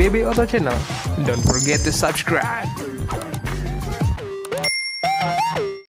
BB Auto Channel. Don't forget to subscribe.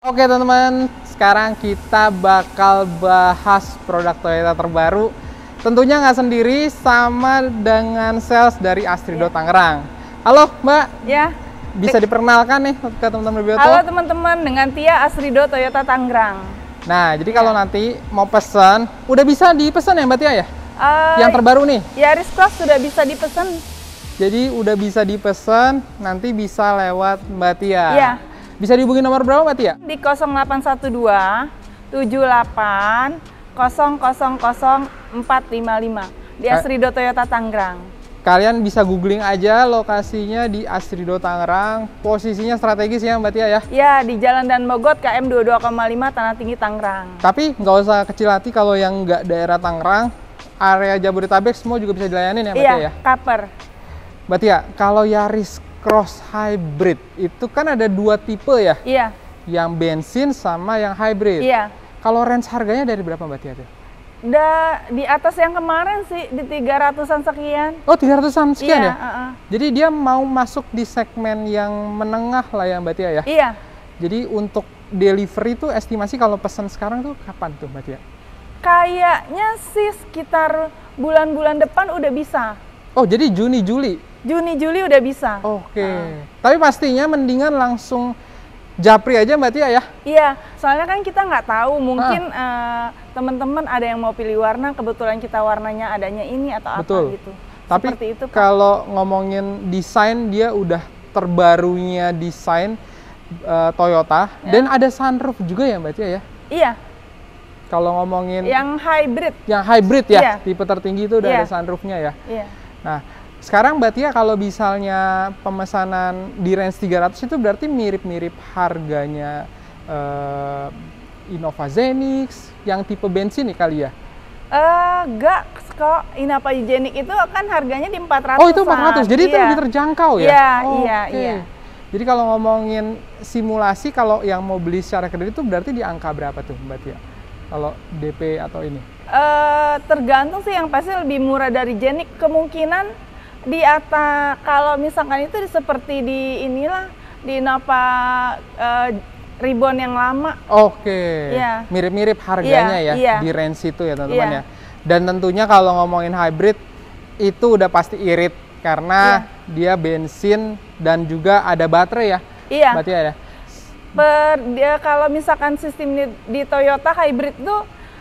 Oke teman-teman, sekarang kita bakal bahas produk Toyota terbaru. Tentunya nggak sendiri, sama dengan sales dari Astrido Iya. Tangerang. Halo Mbak, Ya. bisa diperkenalkan nih ke teman-teman BB Auto? Halo teman-teman, dengan Tia Asrido Toyota Tangerang. Nah, jadi Iya. kalau nanti mau pesan, udah bisa dipesan ya Mbak Tia ya? Eh, Yang terbaru nih. Yaris Cross sudah bisa dipesan. Jadi udah bisa dipesan, nanti bisa lewat Mbak Tia. Iya. Bisa dihubungi nomor berapa Mbak Tia? di 0812 78 000 455 di. Asrido Toyota Tangerang. Kalian bisa googling aja lokasinya di Astrido Tangerang. Posisinya strategis ya Mbak Tia ya. Ya, di Jalan Dan Mogot KM 22,5 Tanah Tinggi Tangerang. Tapi nggak usah kecil hati kalau yang nggak daerah Tangerang, area Jabodetabek semua juga bisa dilayanin ya Mbak Iya, Tia ya. Kaper. Mbak Tia, kalau Yaris Cross Hybrid itu kan ada dua tipe ya, Iya, yang bensin sama yang hybrid. iya. Kalau range harganya dari berapa Mbak Tia? Udah di atas yang kemarin sih di 300-an sekian. Oh 300-an sekian iya, ya? uh-uh. Jadi dia mau masuk di segmen yang menengah lah ya Mbak Tia ya? Iya. Jadi untuk delivery tuh estimasi kalau pesan sekarang tuh kapan tuh Mbak Tia? Kayaknya sih sekitar bulan-bulan depan udah bisa. Oh jadi Juni Juli. Juni Juli udah bisa. Oke. Tapi pastinya mendingan langsung japri aja Mbak Tia ya. Iya, soalnya kan kita nggak tahu mungkin Ah. eh, teman-teman ada yang mau pilih warna, kebetulan kita warnanya adanya ini atau Betul. apa gitu. Tapi Seperti itu. Pak. kalau ngomongin desain dia udah terbarunya desain eh, Toyota Ya. dan ada sunroof juga ya Mbak Tia ya. Iya, Kalau ngomongin yang, yang hybrid. hybrid ya, Iya. tipe tertinggi itu udah Iya. ada sunroofnya ya. Iya. Nah, sekarang Mbak Tia kalau misalnya pemesanan di range 300 itu berarti mirip-mirip harganya eh, Innova Zenix yang tipe bensin nih kali ya? Eh, enggak kok Inapa Hygienic itu kan harganya di 400 Oh itu 400, jadi itu lebih terjangkau ya? Iya, Oh, iya, oke. iya. Jadi kalau ngomongin simulasi, kalau yang mau beli secara kredit itu berarti di angka berapa tuh Mbak Tia? Kalau DP atau ini? Eh, tergantung sih yang pasti lebih murah dari Jenik kemungkinan di atas kalau misalkan itu seperti di inilah di Napa eh, Ribbon yang lama Oke, Iya. mirip-mirip harganya Iya, ya iya. di range itu ya teman-teman Iya. ya. Dan tentunya kalau ngomongin hybrid itu udah pasti irit karena dia bensin dan juga ada baterai ya. Iya. Mbak Tia ya. per dia kalau misalkan sistem di, di Toyota hybrid itu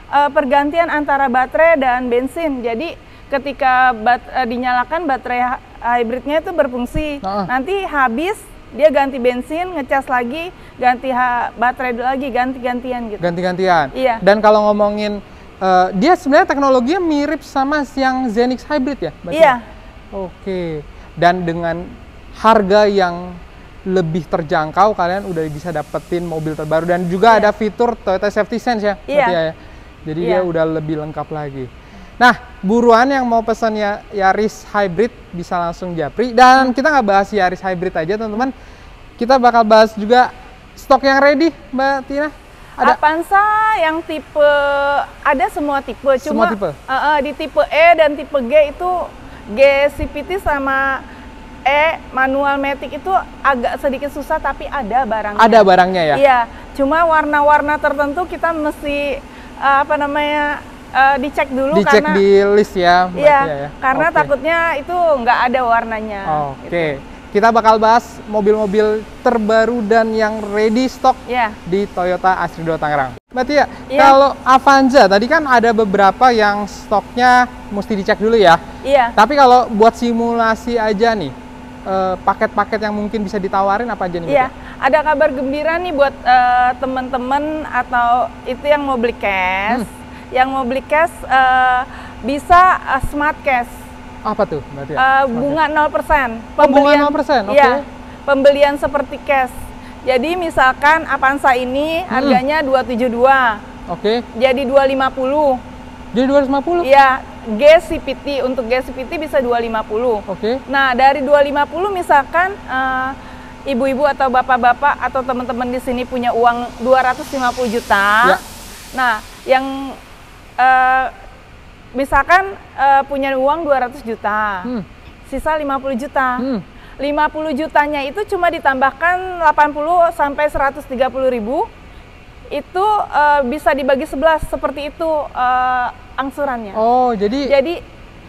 eh, pergantian antara baterai dan bensin. Jadi ketika bat, eh, dinyalakan baterai hy- hybridnya itu berfungsi. Heeh. Nanti habis dia ganti bensin, ngecas lagi, ganti ha- baterai lagi, ganti-gantian gitu. Ganti-gantian. Iya. Dan kalau ngomongin eh, dia sebenarnya teknologinya mirip sama yang Zenix hybrid ya? Tia? Iya. Oke. Dan dengan harga yang lebih terjangkau kalian udah bisa dapetin mobil terbaru dan juga Iya. ada fitur Toyota Safety Sense ya, Mbak Iya. Tia ya. Jadi Iya. dia udah lebih lengkap lagi. Nah, buruan yang mau pesan ya Yaris Hybrid bisa langsung japri dan kita nggak bahas Yaris Hybrid aja teman-teman. Kita bakal bahas juga stok yang ready, Mbak Tina. Ada Avanza yang tipe ada semua tipe, Semua cuma tipe? eh, eh, di tipe E dan tipe G itu G CVT sama E manual matic itu agak sedikit susah tapi ada barangnya. ada barangnya ya. Iya, cuma warna-warna tertentu kita mesti eh, apa namanya eh, dicek dulu Dicek karena di list ya, iya, Tia ya. karena Oke. takutnya itu nggak ada warnanya. Oke. Kita bakal bahas mobil-mobil terbaru dan yang ready stock Iya. di Toyota Astrido Tangerang. Mbak Tia, Iya. kalau Avanza tadi kan ada beberapa yang stoknya mesti dicek dulu ya. Iya. Tapi kalau buat simulasi aja nih, eh, paket-paket yang mungkin bisa ditawarin apa aja nih? Iya, ada kabar gembira nih buat eh, teman-teman atau itu yang mau beli cash, Hmm. Yang mau beli cash eh, bisa eh, smart cash, Apa tuh, Mbak Tia? Eh, bunga 0%. Oh, bunga 0%, oke. Iya, pembelian seperti cash. Jadi misalkan Avanza ini Hmm. harganya 272, Oke. jadi 250. Jadi 250? Iya, G CPT untuk G CPT bisa 250. Oke. Nah, dari 250 misalkan eh, ibu-ibu atau bapak-bapak atau teman-teman di sini punya uang 250 juta. Ya. Nah, yang eh, misalkan eh, punya uang 200 juta. Hmm. sisa 50 juta. Hmm. 50 jutanya itu cuma ditambahkan 80 sampai 130 ribu itu eh, bisa dibagi 11 seperti itu eh, angsurannya. Oh, jadi Jadi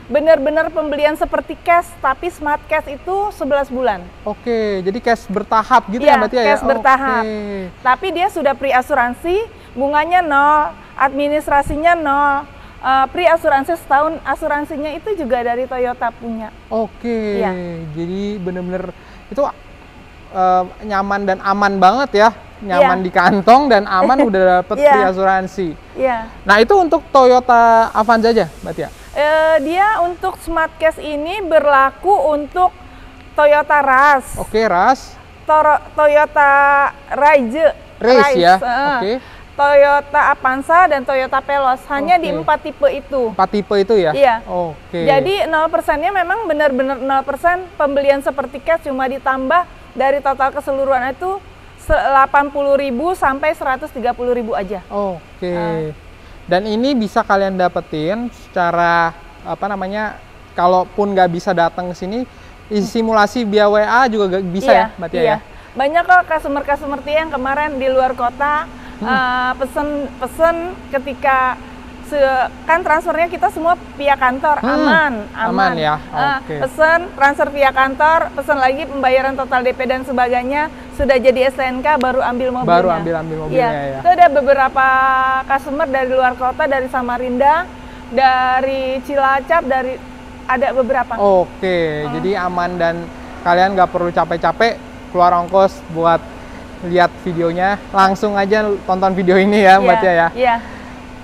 benar-benar pembelian seperti cash tapi smart cash itu 11 bulan. oke, jadi cash bertahap gitu ya Iya, berarti ya? cash bertahap. Oke. Tapi dia sudah pre asuransi, bunganya nol, administrasinya nol. Eh, pre asuransi setahun asuransinya itu juga dari Toyota punya. Oke, Iya. jadi bener-bener itu eh, nyaman dan aman banget ya, nyaman Iya. di kantong dan aman udah dapet Iya. free asuransi. Iya. Nah itu untuk Toyota Avanza aja, berarti ya? Eh, dia untuk smart cash ini berlaku untuk Toyota Rush, Oke, Ras, Toro- Toyota Raise, Race ya, eh, oke. Toyota Avanza dan Toyota Veloz hanya di Oke. empat tipe itu. empat tipe itu ya? Iya. Oke. Jadi 0%-nya memang benar-benar 0% pembelian seperti cash cuma ditambah dari total keseluruhan itu se- 80.000 sampai 130.000 aja. Oke. Ah. Dan ini bisa kalian dapetin secara apa namanya? Kalaupun nggak bisa datang ke sini, isi simulasi via WA juga bisa ya, berarti iya. ya? Banyak kok customer-customer Tia yang kemarin di luar kota Hmm. eh, pesen-pesen ketika se- kan transfernya kita semua via kantor Hmm, aman, aman, aman ya, Eh, oke. pesen transfer via kantor, pesen lagi pembayaran total DP dan sebagainya sudah jadi STNK baru ambil mobilnya. Baru ambil- ambil mobilnya, Iya, ya. Itu ada beberapa customer dari luar kota, dari Samarinda, dari Cilacap, dari ada beberapa. Oke, Oh. jadi aman dan kalian nggak perlu capek-capek keluar ongkos buat lihat videonya, langsung aja tonton video ini ya, Mbak Iya, Tia ya. Iya.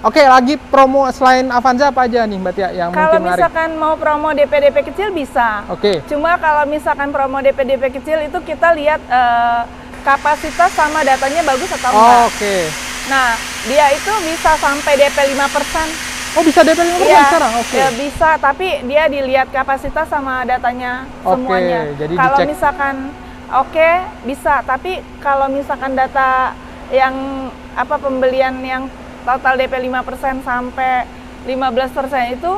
Oke, lagi promo selain Avanza apa aja nih Mbak Tia yang Kalau mungkin menarik? misalkan mau promo DP-DP kecil bisa. Oke, Cuma kalau misalkan promo DP-DP kecil itu kita lihat eh, kapasitas sama datanya bagus atau Oh, enggak. oke. Nah, dia itu bisa sampai DP 5%. Oh bisa DP 5% Iya, sekarang? Oke. ya bisa, tapi dia dilihat kapasitas sama datanya Oke, semuanya. jadi kalau dicek. misalkan oke bisa, tapi kalau misalkan data yang apa pembelian yang total DP 5% sampai 15% itu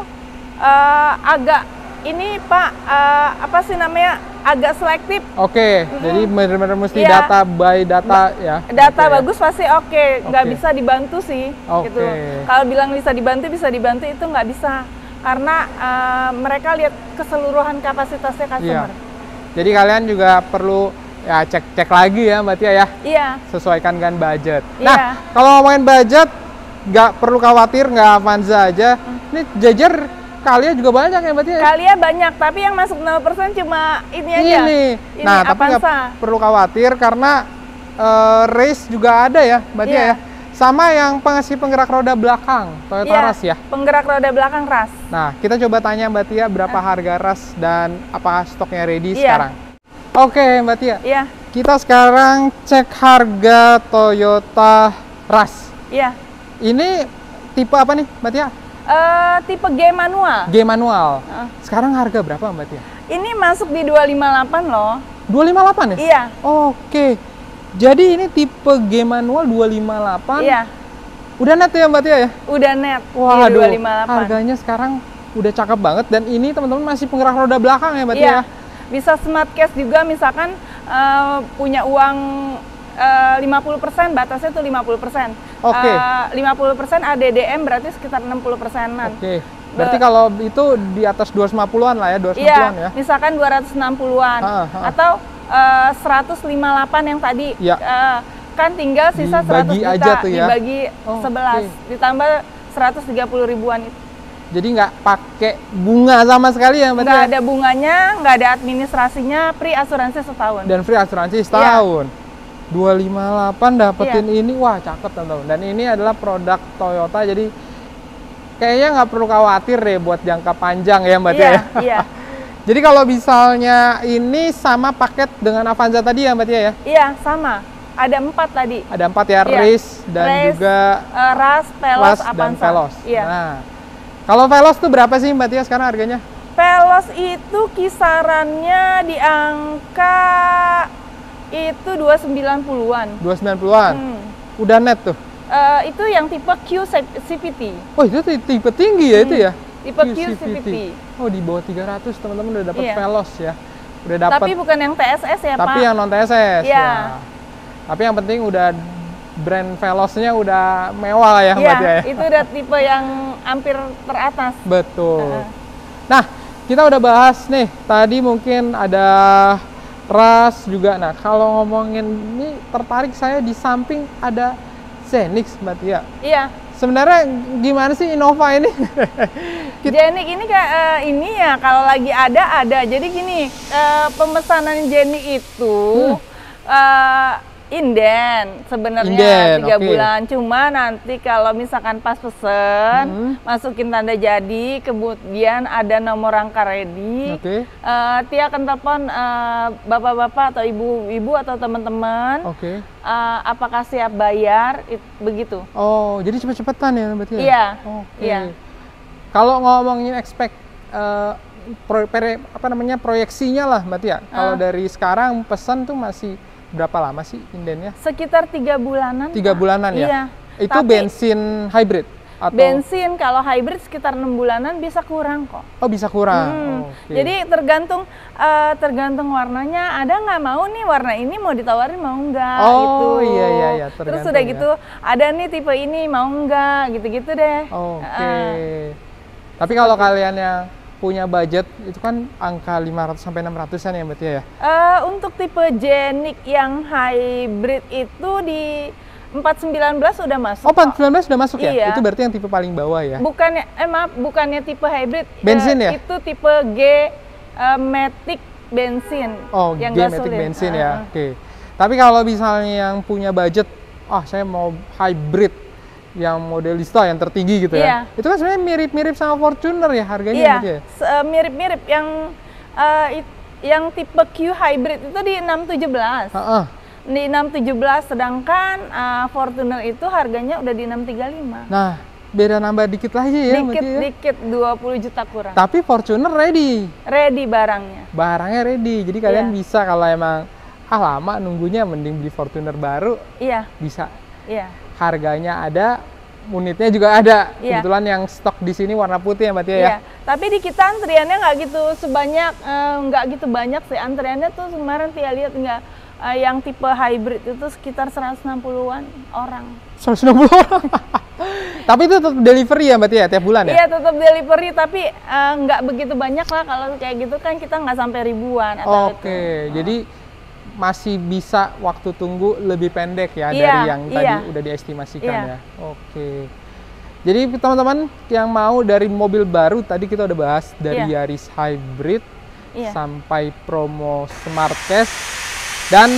eh, agak ini Pak eh, apa sih namanya? agak selektif. Oke, jadi benar-benar mesti Iya. data by data ya. Data Oke ya. bagus pasti oke, nggak Oke. bisa dibantu sih. Oke. Gitu. Kalau bilang bisa dibantu, bisa dibantu itu nggak bisa karena eh, mereka lihat keseluruhan kapasitasnya customer. Jadi kalian juga perlu ya cek-cek lagi ya Mbak Tia ya, Iya, sesuaikan dengan budget. Iya. Nah, kalau ngomongin budget, nggak perlu khawatir, nggak Avanza aja. Ini jajar kalian juga banyak ya Mbak Tia. ya? Kalia banyak, tapi yang masuk 0% cuma ini aja. Ini. Ini Nah, tapi nggak perlu khawatir karena eh, race juga ada ya Mbak Tia Iya. ya. Sama yang pengisi penggerak roda belakang, Toyota Iya, Rush ya. Penggerak roda belakang ras. Nah, kita coba tanya Mbak Tia berapa harga ras dan apakah stoknya ready Iya. sekarang. Oke, Mbak Tia. Iya, Kita sekarang cek harga Toyota Rush. iya. Ini tipe apa nih, Mbak Tia? Eh, tipe G manual. G manual. Heeh. Sekarang harga berapa, Mbak Tia? Ini masuk di 258 loh. 258 ya? Iya, Oke. Jadi ini tipe G manual 258. iya. Udah net ya, Mbak Tia ya? Udah net di 258. harganya sekarang udah cakep banget dan ini teman-teman masih penggerak roda belakang ya, Mbak Tia Iya, ya? bisa smart cash juga misalkan eh, punya uang eh, 50%, batasnya tuh 50%. Oke. Eh, 50% ADDM berarti sekitar 60 persenan. Oke. Berarti kalau itu di atas 250-an lah ya, 250-an Iya, ya. misalkan 260-an Ah, ah. atau eh, 158 yang tadi. Iya. Eh, kan tinggal sisa 100 Dibagi juta aja tuh ya. dibagi Oh, 11 oke. ditambah 130 ribuan itu. Jadi nggak pakai bunga sama sekali ya, Nggak Tia? ada bunganya, nggak ada administrasinya, free asuransi setahun. Dan free asuransi setahun. 258 dapetin Iya. ini, wah cakep teman-teman. Dan ini adalah produk Toyota, jadi kayaknya nggak perlu khawatir deh buat jangka panjang ya Mbak Tia. iya, ya? iya. Jadi kalau misalnya ini sama paket dengan Avanza tadi ya Mbak Tia ya? Iya, sama. Ada empat tadi. Ada empat ya, Iya. Race dan Race, juga Eh, Ras, Velos, dan Avanza. Velos. Iya. Nah, kalau Velos tuh berapa sih Mbak Tia sekarang harganya? Velos itu kisarannya di angka itu 290-an. 290-an. Hmm. Udah net tuh. Eh, itu yang tipe Q CVT. Oh itu ti- tipe tinggi ya itu ya? Tipe Q CVT. Oh, di bawah 300 teman-teman udah dapat Iya. Veloz ya. Udah dapat Tapi bukan yang TSS ya, tapi Pak. yang non TSS Iya. ya. Tapi yang penting udah brand Veloznya udah mewah lah ya Iya, Mbak ya. itu udah tipe yang hampir teratas. Betul. Heeh. Nah, kita udah bahas nih. Tadi mungkin ada ras juga. Nah, kalau ngomongin ini tertarik saya di samping ada Zenix Mbak Tia. Iya. Sebenarnya gimana sih Innova ini? Jenik ini kayak eh, ini ya kalau lagi ada ada. Jadi gini, eh, pemesanan Jenik itu eh, inden sebenarnya tiga oke. bulan. Cuma nanti kalau misalkan pas pesen, Hmm. masukin tanda jadi, kemudian ada nomor rangka ready. Oke. Eh, Tia akan telepon eh, bapak-bapak atau ibu-ibu atau teman-teman. Oke. eh, apakah siap bayar? It- begitu. Oh, jadi cepet-cepetan ya Mbak Tia? Iya, Oke. iya. Kalau ngomongin expect eh, pro- pere- apa namanya proyeksinya lah Mbak Tia. Kalau Ah. dari sekarang pesan tuh masih berapa lama sih indennya? Sekitar tiga bulanan. Tiga Pak. bulanan ya? Iya. Itu Tapi bensin hybrid atau bensin kalau hybrid sekitar enam bulanan bisa kurang kok. oh bisa kurang. Hmm, Oke. Jadi tergantung eh, tergantung warnanya. Ada nggak mau nih warna ini mau ditawarin mau nggak Oh, gitu. iya, iya, iya, Terus tergantung udah ya. gitu ada nih tipe ini mau nggak gitu-gitu deh. Oke. Eh, Tapi kalau kalian yang punya budget itu kan angka 500 sampai 600-an ya Mbak Tia ya? eh, untuk tipe Jenik yang hybrid itu di 419 udah masuk. Oh, kok. 419 sudah masuk ya? Iya. Itu berarti yang tipe paling bawah ya? Bukannya eh maaf, bukannya tipe hybrid. Bensin eh, ya? Itu tipe G eh, Matic bensin. Oh, yang G-Matic gasolin. bensin Ah, ya. Oke. Tapi kalau misalnya yang punya budget, ah saya mau hybrid yang modelista yang tertinggi gitu ya. Iya. Itu kan sebenarnya mirip-mirip sama Fortuner ya harganya Iya, gitu ya. eh, mirip-mirip yang it- yang tipe Q hybrid itu di 617. Heeh. Di 617 sedangkan eh, Fortuner itu harganya udah di 635. Nah, beda nambah dikit lagi ya berarti ya. Dikit-dikit 20 juta kurang. Tapi Fortuner ready. Ready barangnya. Barangnya ready. Jadi kalian Iya. bisa kalau emang ah lama nunggunya mending beli Fortuner baru Iya, bisa iya. Harganya ada, unitnya juga ada. Iya. Kebetulan yang stok di sini warna putih ya Mbak Tia ya. Iya, tapi di kita antriannya nggak gitu sebanyak, eh, nggak gitu banyak sih antriannya tuh kemarin Tia lihat nggak eh, yang tipe hybrid itu sekitar 160-an orang. 160 orang. Tapi itu tetap delivery ya Mbak Tia tiap bulan ya? Iya tetap delivery tapi eh, nggak begitu banyak lah kalau kayak gitu kan kita nggak sampai ribuan atau Oke, itu. jadi masih bisa waktu tunggu lebih pendek ya Iya, dari yang tadi iya. udah diestimasikan Iya. ya. Oke. Jadi teman-teman yang mau dari mobil baru tadi kita udah bahas dari Iya. Yaris Hybrid Iya. sampai promo Smart Cash dan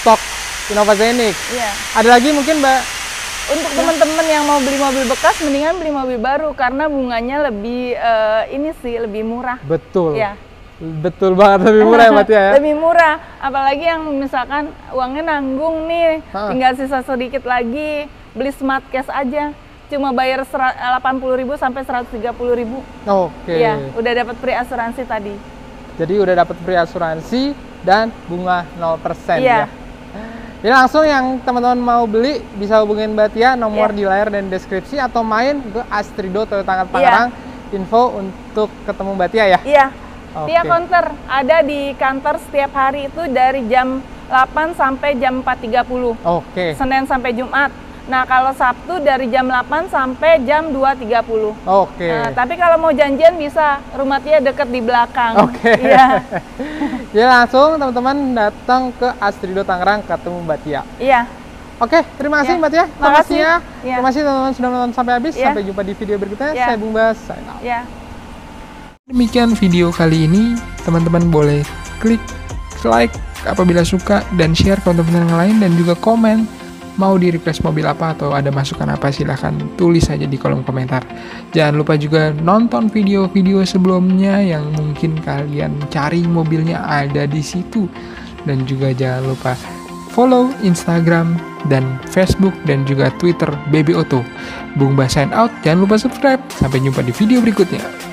stok Innova Zenix. Iya. Ada lagi mungkin Mbak? Untuk teman-teman yang mau beli mobil bekas mendingan beli mobil baru karena bunganya lebih eh, ini sih lebih murah. Betul. Iya. Betul banget lebih murah ya Mbak Tia ya. Lebih murah, apalagi yang misalkan uangnya nanggung nih, Ha. tinggal sisa sedikit lagi, beli smart cash aja, cuma bayar sera- 80.000 sampai 130.000. Oke. Iya, udah dapat free asuransi tadi. Jadi udah dapat free asuransi dan bunga 0% ya. Iya. Jadi langsung yang teman-teman mau beli bisa hubungin Mbak Tia nomor Iya. di layar dan deskripsi atau main ke Astrido Toyota Tangerang. Tangerang. Info untuk ketemu Mbak Tia ya. Iya. Tia Counter ada di kantor setiap hari itu dari jam 8 sampai jam 4.30. Oke. Senin sampai Jumat. Nah, kalau Sabtu dari jam 8 sampai jam 2.30. Oke. Nah, tapi kalau mau janjian bisa rumah Tia deket di belakang. Oke. Iya. Jadi langsung teman-teman datang ke Astrido Tangerang ketemu Mbak Tia. Iya. Oke, terima kasih Ya. Mbak Tia. Terima kasih ya. Ya. Terima kasih teman-teman sudah menonton sampai habis. Ya. Sampai jumpa di video berikutnya. Ya. Saya Bung Bas. Sign out. Ya. Demikian video kali ini. Teman-teman boleh klik like apabila suka dan share ke teman-teman yang lain dan juga komen mau di request mobil apa atau ada masukan apa silahkan tulis saja di kolom komentar. Jangan lupa juga nonton video-video sebelumnya yang mungkin kalian cari mobilnya ada di situ dan juga jangan lupa follow Instagram dan Facebook dan juga Twitter BB Auto. Bung Bas sign out, jangan lupa subscribe. Sampai jumpa di video berikutnya.